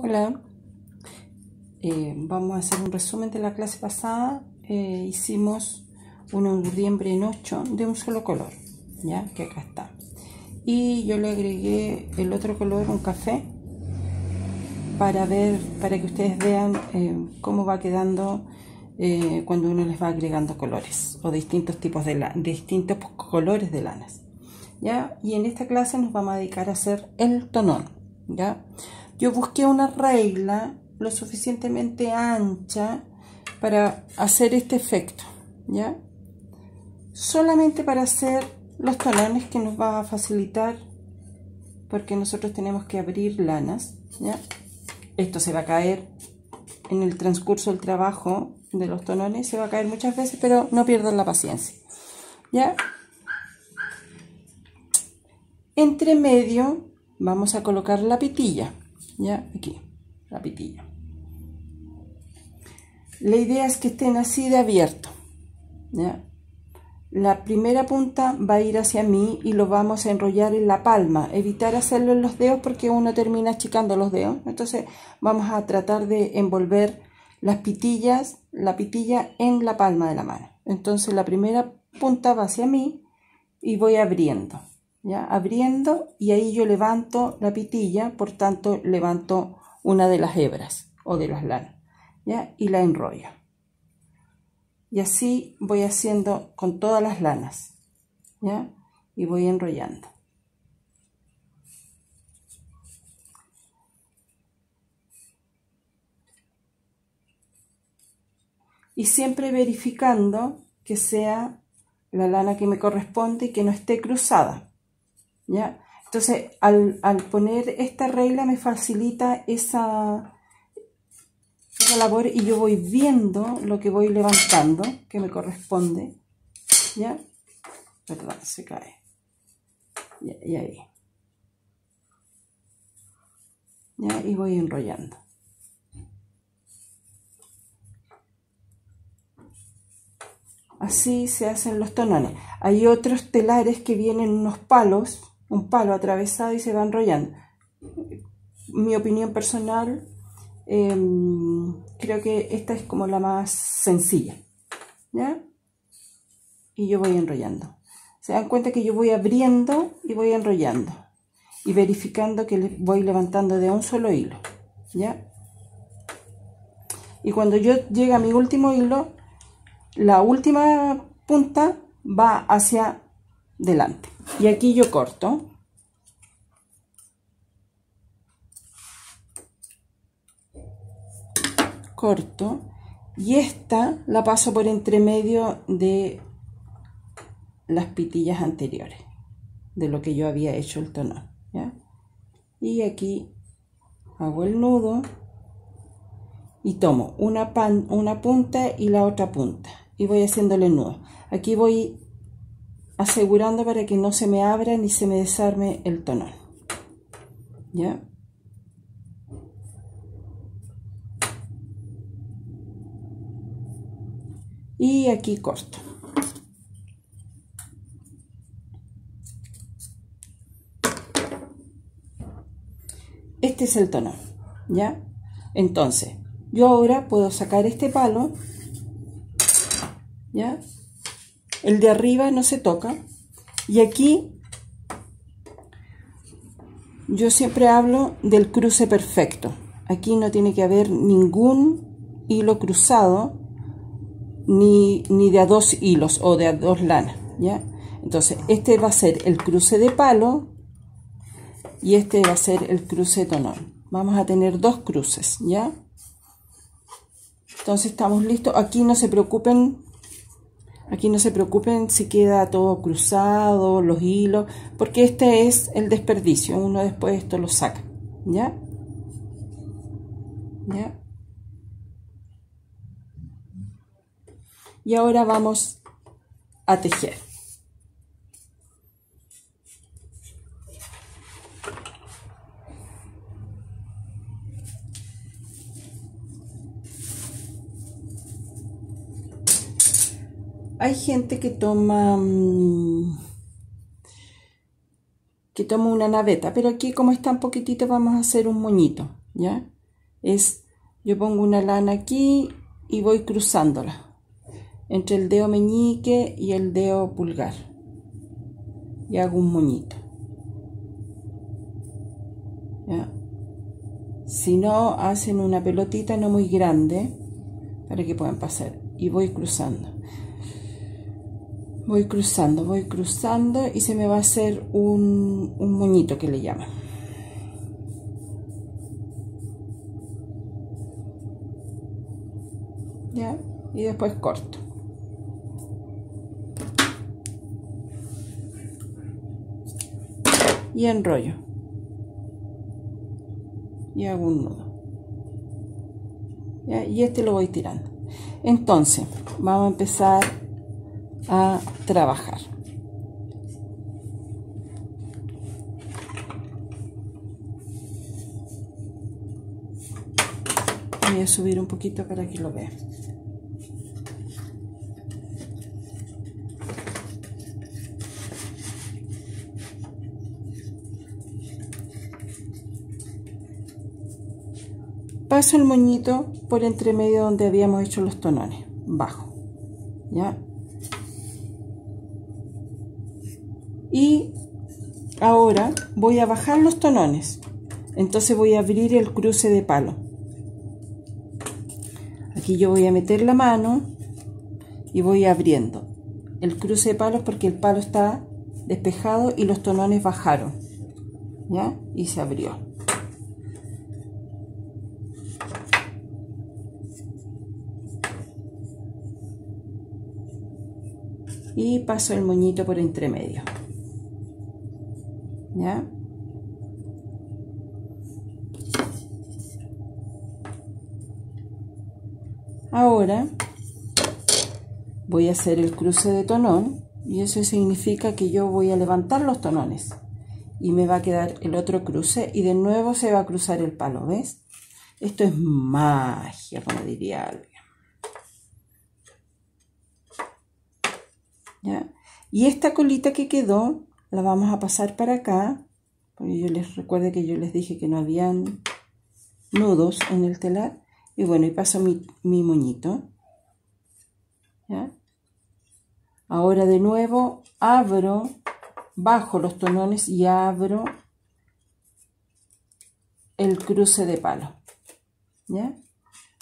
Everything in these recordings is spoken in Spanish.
Hola, Eh, vamos a hacer un resumen de la clase pasada. Eh, hicimos un urdiembre en 8 de un solo color, ya que acá está. Y yo le agregué el otro color, un café, para ver, para que ustedes vean eh, cómo va quedando cuando uno les va agregando colores o distintos tipos de, distintos colores de lanas. ¿Ya? Y en esta clase nos vamos a dedicar a hacer el tonón. ¿ya? Yo busqué una regla lo suficientemente ancha para hacer este efecto, ¿ya? Solamente para hacer los tonones que nos va a facilitar porque nosotros tenemos que abrir lanas, ¿ya? Esto se va a caer en el transcurso del trabajo de los tonones, se va a caer muchas veces, pero no pierdan la paciencia, ¿ya? Entre medio vamos a colocar la pitilla, ¿ya? Aquí, la pitilla. La idea es que estén así de abierto. ¿ya? La primera punta va a ir hacia mí y lo vamos a enrollar en la palma. Evitar hacerlo en los dedos porque uno termina achicando los dedos. Entonces vamos a tratar de envolver las pitillas, la pitilla en la palma de la mano. Entonces la primera punta va hacia mí y voy abriendo. ¿Ya? Abriendo y ahí yo levanto la pitilla, por tanto levanto una de las hebras o de las lanas y la enrollo. Y así voy haciendo con todas las lanas, ¿ya? Y voy enrollando. Y siempre verificando que sea la lana que me corresponde y que no esté cruzada, ¿ya? Entonces, al, al poner esta regla me facilita esa, labor y yo voy viendo lo que voy levantando que me corresponde ya perdón se cae. Y, ahí. Ya y voy enrollando. Así se hacen los tonones. Hay otros telares que vienen unos palos un palo atravesado y se va enrollando mi opinión personal Em, creo que esta es como la más sencilla. ¿Ya? Y yo voy enrollando. Se dan cuenta que yo voy abriendo y voy enrollando. Y verificando que voy levantando de un solo hilo. ¿Ya? Y cuando yo llegue a mi último hilo, la última punta va hacia delante. Y aquí yo corto. corto y esta la paso por entre medio de las pitillas anteriores de lo que yo había hecho el tono y aquí hago el nudo y tomo una, pan, una punta y la otra punta y voy haciéndole nudo aquí voy asegurando para que no se me abra ni se me desarme el tono ya y aquí corto. Este es el tono ya entonces yo ahora puedo sacar este palo ya el de arriba no se toca y aquí yo siempre hablo del cruce perfecto aquí no tiene que haber ningún hilo cruzado ni, de a dos hilos o de a dos lanas, ¿ya? Entonces, este va a ser el cruce de palo y este va a ser el cruce de tonón. Vamos a tener dos cruces, ¿ya? Entonces estamos listos. Aquí no se preocupen, aquí no se preocupen si queda todo cruzado, los hilos, porque este es el desperdicio. Uno después esto lo saca, ¿ya? ¿Ya? y ahora vamos a tejer. Hay gente que toma mm, que toma una naveta, pero aquí como está un poquitito vamos a hacer un moñito, ¿ya? es, yo pongo una lana aquí y voy cruzándola entre el dedo meñique y el dedo pulgar y hago un moñito. Si no, hacen una pelotita no muy grande para que puedan pasar y voy cruzando. Voy cruzando, voy cruzando y se me va a hacer un, un moñito que le llaman. ¿Ya? Y después corto. Y enrollo. Y hago un nudo. ¿Ya? Y este lo voy tirando. Entonces, vamos a empezar a trabajar. Voy a subir un poquito para que lo vean. Paso el moñito por entre medio donde habíamos hecho los tonones, bajo, ¿ya? Y ahora voy a bajar los tonones. Entonces voy a abrir el cruce de palo. Aquí yo voy a meter la mano y voy abriendo el cruce de palos porque el palo está despejado y los tonones bajaron ¿ya? y se abrió. Y paso el moñito por entre medio Voy a hacer el cruce de tonón y eso significa que yo voy a levantar los tonones y me va a quedar el otro cruce y de nuevo se va a cruzar el palo, ¿ves? Esto es magia, como diría alguien. ¿Ya? Y esta colita que quedó la vamos a pasar para acá, porque yo les recuerdo que yo les dije que no habían nudos en el telar, y bueno, y paso mi, mi moñito, Ahora de nuevo abro, bajo los tonones y abro el cruce de palo, ¿ya?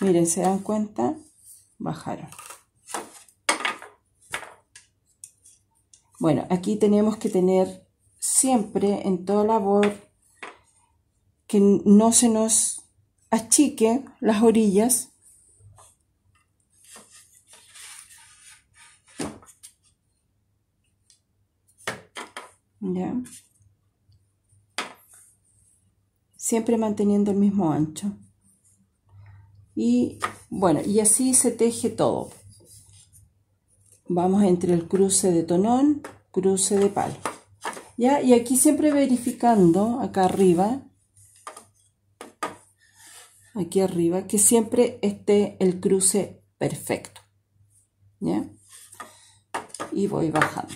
Miren, ¿se dan cuenta? Bajaron. Bueno, aquí tenemos que tener siempre en toda labor que no se nos achique las orillas ¿Ya? siempre manteniendo el mismo ancho y bueno y así se teje todo vamos entre el cruce de tonón, cruce de palo. ¿Ya? Y aquí siempre verificando, acá arriba, aquí arriba, que siempre esté el cruce perfecto. ¿Ya? Y voy bajando.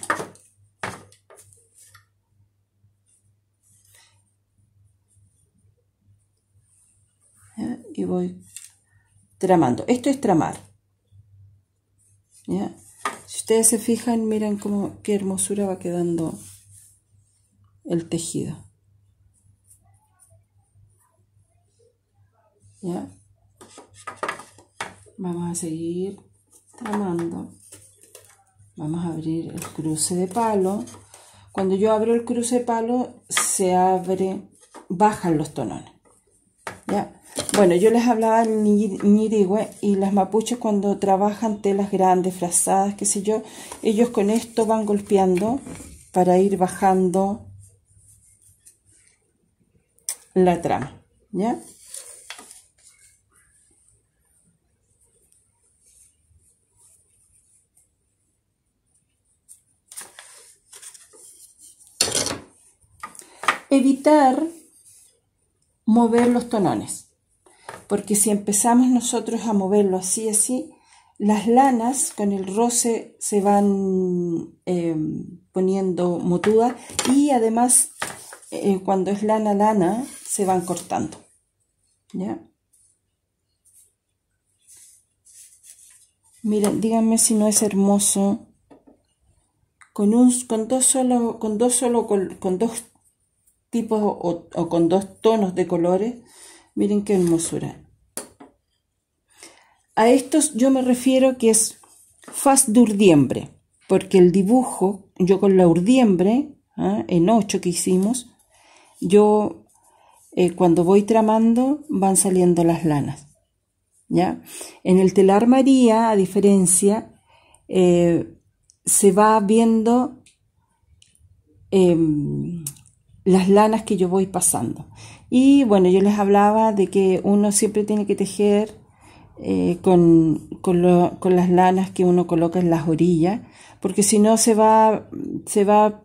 Y voy tramando. Esto es tramar. ¿Ya? ustedes se fijan, miren cómo, qué hermosura va quedando el tejido. ¿Ya? Vamos a seguir tramando. Vamos a abrir el cruce de palo. Cuando yo abro el cruce de palo, se abre, bajan los tonones. ¿Ya? Bueno, yo les hablaba en Nirigüe y las mapuches cuando trabajan telas grandes, frazadas, qué sé yo, ellos con esto van golpeando para ir bajando la trama, ¿ya? evitar mover los tonones, porque si empezamos nosotros a moverlo así, así, las lanas con el roce se van em, poniendo motudas y además eh, cuando es lana lana se van cortando. ¿Ya? Miren, díganme si no es hermoso. Con, un, con dos solo, con dos solo, con dos tipos o, con dos tonos de colores. Miren qué hermosura. A estos yo me refiero que es faz de urdiembre, porque el dibujo, yo con la urdiembre, ¿ah? en 8 que hicimos, yo eh, cuando voy tramando van saliendo las lanas. ¿ya? En el telar María, a diferencia, eh, se va viendo em, las lanas que yo voy pasando. Y bueno, yo les hablaba de que uno siempre tiene que tejer eh, con, con, las lanas que uno coloca en las orillas, porque si no se va, se va,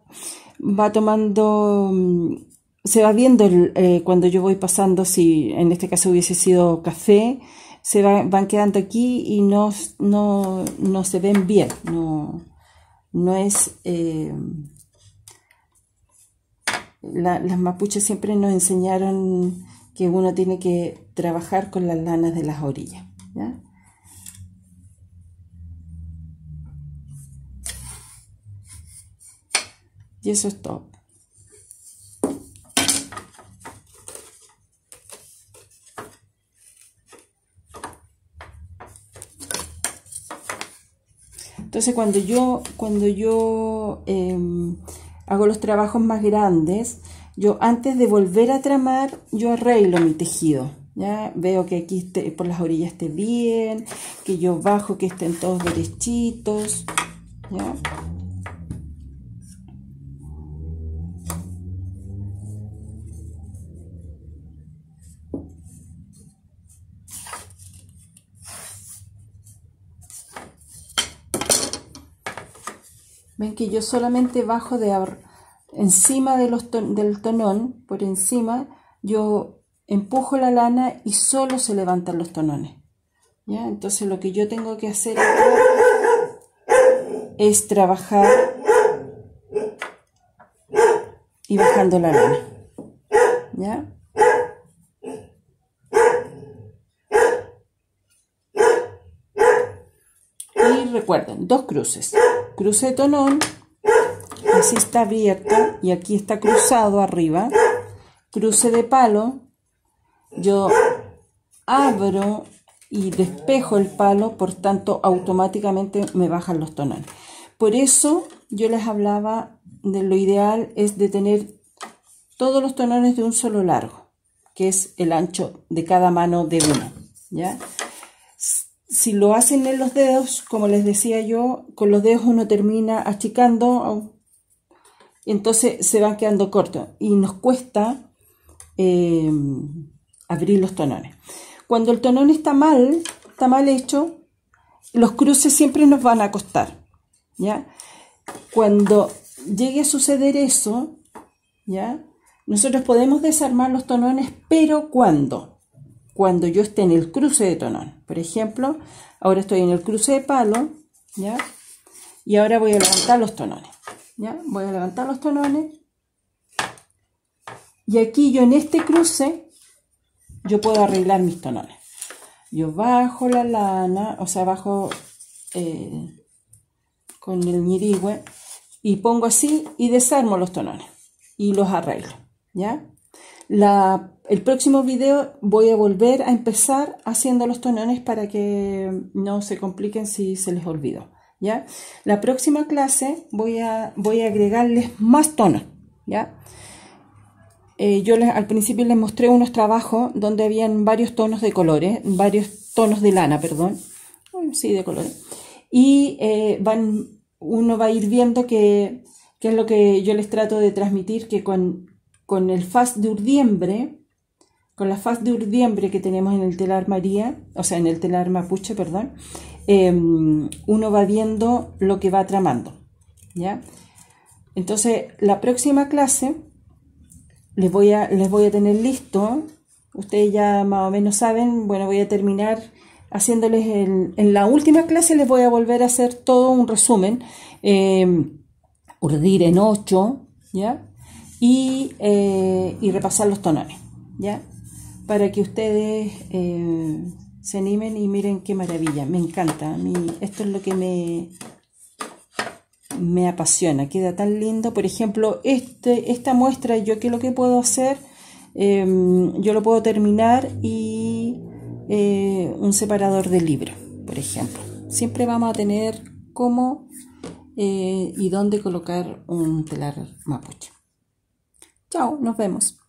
va tomando, se va viendo eh, cuando yo voy pasando, si en este caso hubiese sido café, se van quedando aquí y no, no, no se ven bien, no, no es... Eh, las mapuches siempre nos enseñaron que uno tiene que trabajar con las lanas de las orillas. Y eso es todo. Entonces cuando yo, cuando yo em, hago los trabajos más grandes, yo antes de volver a tramar, yo arreglo mi tejido. ¿ya? Veo que aquí por las orillas esté bien, que yo bajo, que estén todos derechitos, ¿ya? Ven que yo solamente bajo de encima del tonón, por encima, yo empujo la lana y solo se levantan los tonones. ¿ya? Entonces lo que yo tengo que hacer es trabajar y bajando la lana. ¿ya? Y recuerden, dos cruces. Cruce tonón, así está abierto y aquí está cruzado arriba. Cruce de palo, yo abro y despejo el palo, por tanto automáticamente me bajan los tonones. Por eso yo les hablaba de lo ideal es de tener todos los tonones de un solo largo, que es el ancho de cada mano de uno, ¿ya? Si lo hacen en los dedos, como les decía yo, con los dedos uno termina achicando, entonces se van quedando cortos y nos cuesta eh, abrir los tonones. Cuando el tonón está mal, está mal hecho, los cruces siempre nos van a costar, ¿ya? Cuando llegue a suceder eso, ¿ya? Nosotros podemos desarmar los tonones, pero ¿cuándo? Cuando yo esté en el cruce de tonón. Por ejemplo, ahora estoy en el cruce de palo, ¿ya? Y ahora voy a levantar los tonones, ¿ya? Voy a levantar los tonones. Y aquí yo en este cruce yo puedo arreglar mis tonones. Yo bajo la lana, o sea, bajo eh, con el ñirigüe y pongo así y desarmo los tonones y los arreglo, ¿ya? La, el próximo video voy a volver a empezar haciendo los tonones para que no se compliquen si se les olvidó, ¿ya? La próxima clase voy a, voy a agregarles más tonos, ¿ya? Eh, yo al principio les mostré unos trabajos donde habían varios tonos de colores, varios tonos de lana, perdón, sí, de colores. Y eh, van, uno va a ir viendo que, es lo que yo les trato de transmitir, que con, con el faz de urdiembre, con la faz de urdiembre que tenemos en el telar María, o sea, en el telar mapuche, perdón, em, uno va viendo lo que va tramando, ¿ya? Entonces, la próxima clase les voy a, les voy a tener listo. Ustedes ya más o menos saben, bueno, voy a terminar haciéndoles en la última clase les voy a volver a hacer todo un resumen, eh, urdir en 8, ¿ya? Y, eh, y, repasar los tonones, ¿ya? Para que ustedes eh, se animen y miren qué maravilla. Me encanta. A mí esto es lo que me, me apasiona. Queda tan lindo. Por ejemplo, este, esta muestra, yo qué lo que puedo hacer, em, yo lo puedo terminar y eh, un separador de libro, por ejemplo. Siempre vamos a tener cómo eh, y dónde colocar un telar mapuche. Chao, nos vemos.